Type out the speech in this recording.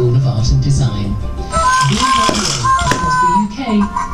School of Art and Design. across the UK